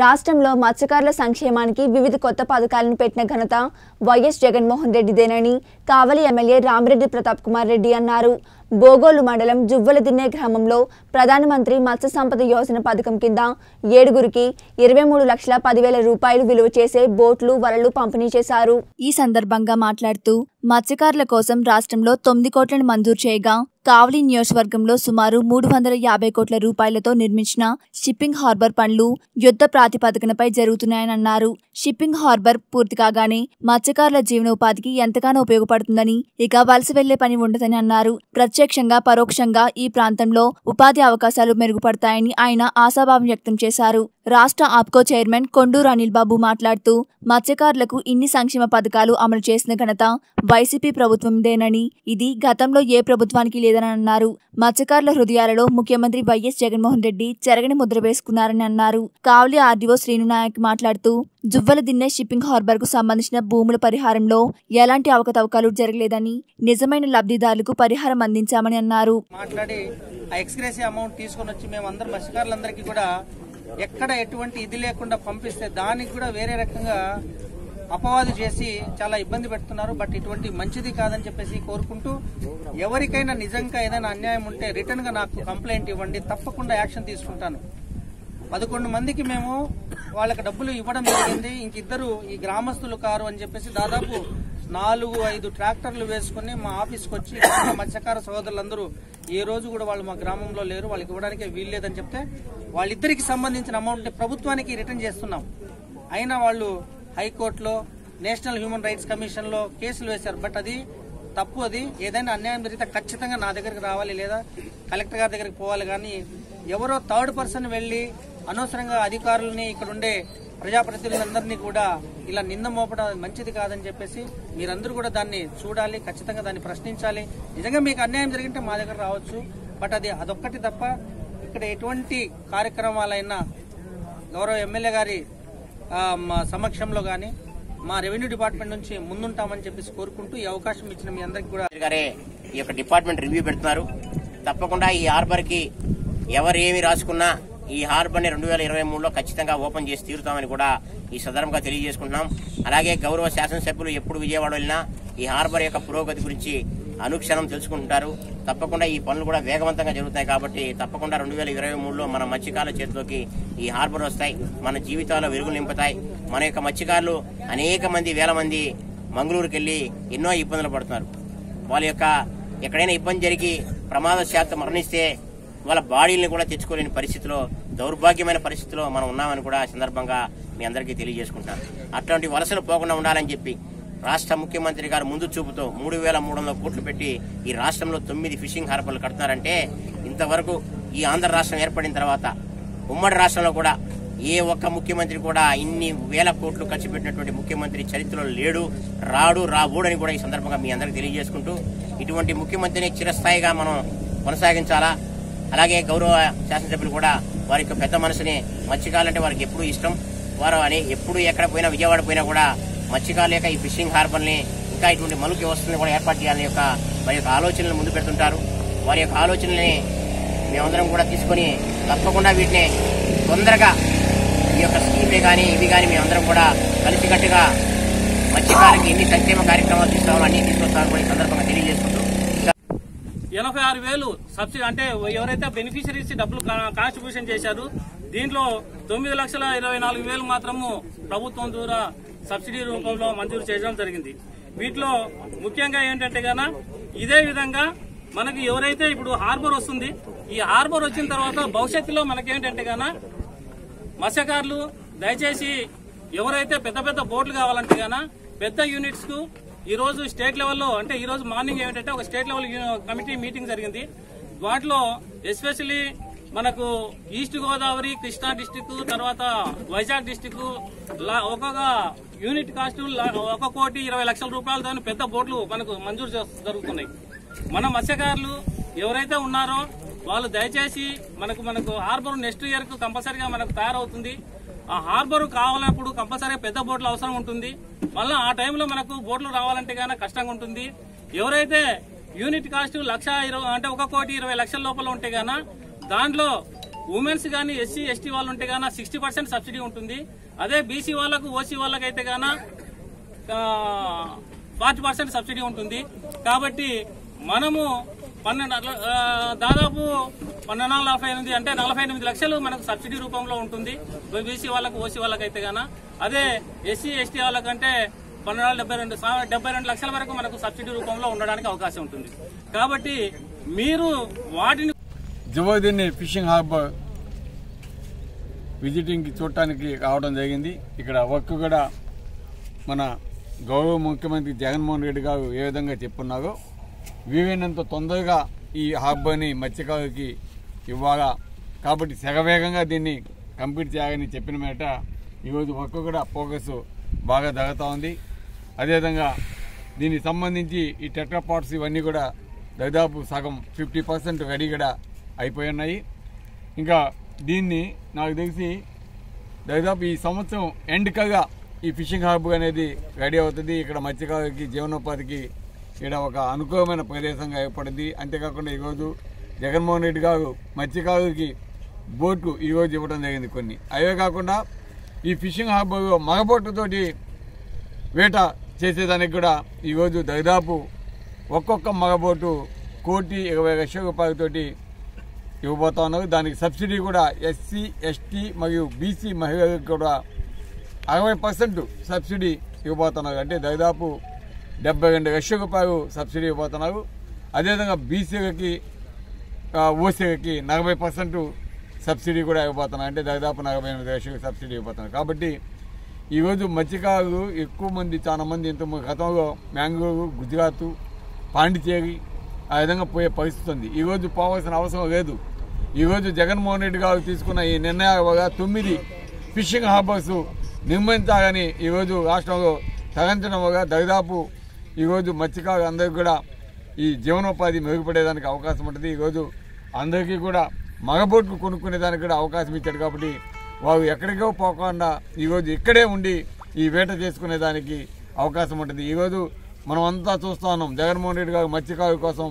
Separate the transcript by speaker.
Speaker 1: రాష్ట్రంలో మత్స్యకారుల సంక్షేమానికి వివిధ కొత్త పథకాలను పెట్టిన ఘనత వైఎస్ జగన్మోహన్ రెడ్డిదేనని కావలి ఎమ్మెల్యే రామిరెడ్డి ప్రతాప్ కుమార్ రెడ్డి అన్నారు. బోగోలు మండలం జువ్వలదిన్నె గ్రామంలో ప్రధానమంత్రి మత్స్య సంపద యోజన పథకం కింద ఏడుగురికి ఇరవై మూడు లక్షల పదివేల రూపాయలు విలువ చేసే బోట్లు వలలు పంపిణీ చేశారు. ఈ సందర్భంగా మాట్లాడుతూ మత్స్యకారుల కోసం రాష్ట్రంలో తొమ్మిది కోట్లను మంజూరు చేయగా కావలి నియోజకవర్గంలో సుమారు మూడు వందల యాభై కోట్ల రూపాయలతో నిర్మించిన షిప్పింగ్ హార్బర్ పనులు యుద్ధ ప్రాతిపదికనపై జరుగుతున్నాయని అన్నారు. షిప్పింగ్ హార్బర్ పూర్తి కాగానే మత్స్యకారుల జీవనోపాధికి ఎంతగానో ఉపయోగపడుతుందని ఇక వలస వెళ్ళే పని ఉండదని అన్నారు. ప్రత్యక్షంగా పరోక్షంగా ఈ ప్రాంతంలో ఉపాధి అవకాశాలు మెరుగుపడతాయని ఆయన ఆశాభావం వ్యక్తం చేశారు. రాష్ట్ర ఆప్కో చైర్మన్ కొండూరు అనిల్ బాబు మాట్లాడుతూ మత్స్యకారులకు ఇన్ని సంక్షేమ పథకాలు అమలు చేసిన ఘనత వైసీపీ ప్రభుత్వందేనని ఇది గతంలో ఏ ప్రభుత్వానికి లేదని అన్నారు. మత్స్యకారుల హృదయాలలో ముఖ్యమంత్రి వైఎస్ జగన్మోహన్ రెడ్డి చెరగని ముద్ర వేసుకున్నారని అన్నారు. కావలి ఆర్డీఓ శ్రీను నాయక్ మాట్లాడుతూ జువ్వల దిన్నె షిప్పింగ్ హార్బర్కు సంబంధించిన భూముల పరిహారంలో ఎలాంటి అవకతవకలు జరగలేదని నిజమైన లబ్ధిదారులకు పరిహారం అందించామని అన్నారు.
Speaker 2: మాట్లాడి ఆ అమౌంట్ తీసుకొని వచ్చి మేము మత్స్యకారులందరికీ కూడా ఎక్కడ ఎటువంటి ఇది లేకుండా పంపిస్తే దానికి కూడా వేరే రకంగా అపవాదు చేసి చాలా ఇబ్బంది పెడుతున్నారు. బట్ ఇటువంటి మంచిది కాదని చెప్పేసి కోరుకుంటూ ఎవరికైనా నిజంగా ఏదైనా అన్యాయం ఉంటే రిటర్న్గా నాకు కంప్లైంట్ ఇవ్వండి తప్పకుండా యాక్షన్ తీసుకుంటాను. పదకొండు మందికి మేము వాళ్ళకి డబ్బులు ఇవ్వడం జరిగింది. ఇంకిద్దరు ఈ గ్రామస్తులు కారు అని చెప్పేసి దాదాపు నాలుగు ఐదు ట్రాక్టర్లు వేసుకుని మా ఆఫీస్కి వచ్చి మత్స్యకార సోదరులందరూ ఏ రోజు కూడా వాళ్ళు మా గ్రామంలో లేరు వాళ్ళకి ఇవ్వడానికి వీల్లేదని చెప్తే వాళ్ళిద్దరికి సంబంధించిన అమౌంట్ ప్రభుత్వానికి రిటర్న్ చేస్తున్నాం. అయినా వాళ్ళు హైకోర్టులో నేషనల్ హ్యూమన్ రైట్స్ కమిషన్లో కేసులు వేశారు. బట్ అది తప్పు అది. ఏదైనా అన్యాయం జరిగితే ఖచ్చితంగా నా దగ్గరికి రావాలి లేదా కలెక్టర్ గారి దగ్గరికి పోవాలి. కానీ ఎవరో థర్డ్ పర్సన్ వెళ్ళి అనవసరంగా అధికారులని ఇక్కడ ఉండే ప్రజాప్రతినిధులందరినీ కూడా ఇలా నింద మోపడం మంచిది కాదని చెప్పేసి మీరందరూ కూడా దాన్ని చూడాలి ఖచ్చితంగా దాన్ని ప్రశ్నించాలి. నిజంగా మీకు అన్యాయం జరిగింటే మా దగ్గర రావచ్చు బట్ అది అదొక్కటి తప్ప ఇక్కడ ఎటువంటి కార్యక్రమాలైనా గౌరవ ఎమ్మెల్యే గారి మా సమక్షంలో కానీ మా రెవెన్యూ డిపార్ట్మెంట్ నుంచి ముందుంటామని చెప్పేసి కోరుకుంటూ ఈ అవకాశం ఇచ్చిన మీ అందరికీ కూడా
Speaker 3: గారే ఈ యొక్క డిపార్ట్మెంట్ రివ్యూ పెడుతున్నారు. తప్పకుండా ఈ హార్బర్కి ఎవరు ఏమి రాసుకున్నా ఈ హార్బర్ని రెండు వేల ఇరవై మూడులో ఖచ్చితంగా ఓపెన్ చేసి తీరుతామని కూడా ఈ సందర్భంగా తెలియజేసుకుంటున్నాం. అలాగే గౌరవ శాసనసభ్యులు ఎప్పుడు విజయవాడ వెళ్ళినా ఈ హార్బర్ యొక్క పురోగతి గురించి అనుక్షణం తెలుసుకుంటారు. తప్పకుండా ఈ పనులు కూడా వేగవంతంగా జరుగుతాయి కాబట్టి తప్పకుండా రెండు వేల ఇరవై మూడులో మన మత్స్యకారుల చేతిలోకి ఈ హార్బర్ వస్తాయి. మన జీవితాల్లో వెలుగులు నింపుతాయి. మన యొక్క మత్స్యకారులు అనేక మంది వేల మంది మంగళూరుకి వెళ్ళి ఎన్నో ఇబ్బందులు పడుతున్నారు. వాళ్ళ యొక్క ఎక్కడైనా ఇబ్బంది జరిగి ప్రమాదశాత్తు మరణిస్తే వాళ్ళ బాడీలను కూడా తెచ్చుకోలేని పరిస్థితిలో దౌర్భాగ్యమైన పరిస్థితిలో మనం ఉన్నామని కూడా సందర్భంగా మీ అందరికీ తెలియజేసుకుంటాను. అట్లాంటి వలసలు పోకుండా ఉండాలని చెప్పి రాష్ట్ర ముఖ్యమంత్రి గారు ముందు చూపుతో మూడు వేల మూడు వందల కోట్లు పెట్టి ఈ రాష్ట్రంలో తొమ్మిది ఫిషింగ్ హార్బర్లు కడుతున్నారంటే ఇంతవరకు ఈ ఆంధ్ర రాష్ట్రం ఏర్పడిన తర్వాత ఉమ్మడి రాష్ట్రంలో కూడా ఏ ఒక్క ముఖ్యమంత్రి కూడా ఇన్ని వేల కోట్లు ఖర్చు పెట్టినటువంటి ముఖ్యమంత్రి చరిత్రలో లేడు రాడు రాబోడని కూడా ఈ సందర్భంగా మీ అందరికీ తెలియజేసుకుంటూ ఇటువంటి ముఖ్యమంత్రిని చిరస్థాయిగా మనం కొనసాగించాలా? అలాగే గౌరవ శాసనసభ్యులు కూడా వారి యొక్క పెద్ద మనసుని మత్స్యకాలంటే వారికి ఎప్పుడూ ఇష్టం. వారు అని ఎప్పుడు ఎక్కడ పోయినా విజయవాడ పోయినా కూడా మత్స్యకారుల యొక్క ఈ ఫిషింగ్ హార్బర్ని ఇంకా ఇటువంటి మలుపు వ్యవస్థని కూడా ఏర్పాటు చేయాలని యొక్క వారి యొక్క ఆలోచనలు ముందు పెడుతుంటారు. వారి యొక్క ఆలోచనల్ని మేమందరం కూడా తీసుకొని తప్పకుండా వీటిని తొందరగా ఈ యొక్క స్కీమ్లే కానీ ఇవి కానీ మేమందరం కూడా కలిసికట్టుగా మత్స్యకారులకి ఎన్ని సంక్షేమ కార్యక్రమాలు తీసుకోవాలో అన్ని తీసుకొస్తామని కూడా ఈ సందర్భంగా తెలియజేసుకుంటూ
Speaker 4: ఎనభై ఆరు వేలు సబ్సిడీ అంటే ఎవరైతే బెనిఫిషరీస్ డబ్బులు కాంట్రిబ్యూషన్ చేశారు దీంట్లో తొమ్మిది లక్షల ఇరవై నాలుగు వేలు మాత్రము ప్రభుత్వం ద్వారా సబ్సిడీ రూపంలో మంజూరు చేయడం జరిగింది. వీటిలో ముఖ్యంగా ఏంటంటే గన ఇదే విధంగా మనకి ఎవరైతే ఇప్పుడు హార్బర్ వస్తుంది ఈ హార్బర్ వచ్చిన తర్వాత భవిష్యత్తులో మనకేంటంటే గన మత్స్యకారులు దయచేసి ఎవరైతే పెద్ద పెద్ద బోట్లు కావాలంటే గాన పెద్ద యూనిట్స్కు ఈ రోజు స్టేట్ లెవెల్లో అంటే ఈ రోజు మార్నింగ్ ఏమిటంటే ఒక స్టేట్ లెవెల్ కమిటీ మీటింగ్ జరిగింది. వాటిలో ఎస్పెషల్లీ మనకు ఈస్ట్ గోదావరి కృష్ణా డిస్టిక్ తర్వాత వైజాగ్ డిస్టిక్ ఒక్కొక్క యూనిట్ కాస్ట్ ఒక కోటి ఇరవై లక్షల రూపాయలతో పెద్ద బోట్లు మనకు మంజూరు జరుగుతున్నాయి. మన మత్స్యకారులు ఎవరైతే ఉన్నారో వాళ్ళు దయచేసి మనకు మనకు హార్బర్ నెక్స్ట్ ఇయర్కు కంపల్సరీగా మనకు తయారవుతుంది. ఆ హార్బర్ కావాలన్నప్పుడు కంపల్సరీ పెద్ద బోట్లు అవసరం ఉంటుంది. మళ్ళీ ఆ టైంలో మనకు బోట్లు రావాలంటే కన్నా కష్టంగా ఉంటుంది. ఎవరైతే యూనిట్ కాస్ట్ లక్ష ఇరవై అంటే ఒక కోటి ఇరవై లక్షల లోపల ఉంటే గాన దాంట్లో ఉమెన్స్ గానీ ఎస్సీ ఎస్టీ వాళ్ళు ఉంటే గానా సిక్స్టీ పర్సెంట్ సబ్సిడీ ఉంటుంది. అదే బీసీ వాళ్ళకు ఓసీ వాళ్ళకైతే గానా ఫార్టీ పర్సెంట్ సబ్సిడీ ఉంటుంది. కాబట్టి మనము పన్నెండు దాదాపు పన్నెండు వందల నలభై ఎనిమిది అంటే నలభై ఎనిమిది లక్షలు మనకు సబ్సిడీ రూపంలో ఉంటుంది. బీసీ వాళ్ళకు ఓసీ వాళ్ళకైతే గాన. అదే ఎస్సీ ఎస్టీ వాళ్ళకంటే పన్నెండు వందల డెబ్బై రెండు డెబ్బై రెండు లక్షల వరకు మనకు సబ్సిడీ రూపంలో ఉండడానికి అవకాశం ఉంటుంది. కాబట్టి మీరు వాటిని
Speaker 5: జువోదిని ఫిషింగ్ హార్బర్ విజిటింగ్కి చూడటానికి రావడం జరిగింది. ఇక్కడ వర్క్ కూడా మన గౌరవ ముఖ్యమంత్రి జగన్మోహన్ రెడ్డి గారు ఏ విధంగా చెప్పున్నారో వీలైనంత తొందరగా ఈ హార్బర్ని మత్స్యకారులకి ఇవ్వాలా? కాబట్టి శగవేగంగా దీన్ని కంప్లీట్ చేయాలని చెప్పిన మేట ఈరోజు వర్క్ కూడా ఫోకస్ బాగా జరుగుతూ ఉంది. అదేవిధంగా దీనికి సంబంధించి ఈ టెట్రాపాట్స్ ఇవన్నీ కూడా దాదాపు సగం ఫిఫ్టీ పర్సెంట్ రెడీ కూడా అయిపోయి ఉన్నాయి. ఇంకా దీన్ని నాకు తెలిసి దాదాపు ఈ సంవత్సరం ఎండ్ కగా ఈ ఫిషింగ్ హార్బ్ అనేది రెడీ అవుతుంది. ఇక్కడ మత్స్యకారులకి జీవనోపాధికి ఇక్కడ ఒక అనుకూలమైన ప్రదేశంగా ఏర్పడింది. అంతేకాకుండా ఈరోజు జగన్మోహన్ రెడ్డి గారు మత్స్యకారులకి బోట్లు ఈరోజు ఇవ్వడం జరిగింది కొన్ని. అవే కాకుండా ఈ ఫిషింగ్ హార్బర్ మగబోట్లతోటి వేట చేసేదానికి కూడా ఈరోజు దాదాపు ఒక్కొక్క మగబోటు కోటి ఇరవై లక్షల రూపాయలతోటి ఇవ్వబోతా ఉన్నారు. దానికి సబ్సిడీ కూడా ఎస్సీ ఎస్టీ మరియు బీసీ మహిళలకు కూడా అరవై పర్సెంట్ సబ్సిడీ ఇవ్వబోతున్నారు అంటే దాదాపు డెబ్బై రెండు లక్షల రూపాయలు సబ్సిడీ ఇవ్వబోతున్నారు. అదేవిధంగా బీసీలకి ఓసీకి నలభై పర్సెంట్ సబ్సిడీ కూడా ఇవ్వబోతున్నారు. అంటే దాదాపు నలభై ఎనిమిది లక్షలకు సబ్సిడీ ఇవ్వబోతున్నారు. కాబట్టి ఈరోజు మత్స్యకారులు ఎక్కువ మంది చాలా మంది ఇంత గతంలో మ్యాంగ్లూరు గుజరాత్ పాండిచేరి ఆ విధంగా పోయే పరిస్థితి ఉంది. ఈరోజు పోవాల్సిన అవసరం లేదు. ఈరోజు జగన్మోహన్ రెడ్డి గారు తీసుకున్న ఈ నిర్ణయాల వల్ల తొమ్మిది ఫిషింగ్ హార్బర్స్ నిర్మించాలని ఈరోజు రాష్ట్రంలో తరలించడం వల్ల దాదాపు ఈరోజు మత్స్యకారులు అందరికీ కూడా ఈ జీవనోపాధి మెరుగుపడేదానికి అవకాశం ఉంటుంది. ఈరోజు అందరికీ కూడా మగబోట్లు కొనుక్కునేదానికి కూడా అవకాశం ఇచ్చాడు కాబట్టి వారు ఎక్కడికో పోకుండా ఈరోజు ఇక్కడే ఉండి ఈ వేట చేసుకునే దానికి అవకాశం ఉంటుంది. ఈరోజు మనం అంతా చూస్తూ ఉన్నాం. జగన్మోహన్ రెడ్డి గారు మత్స్యకారు కోసం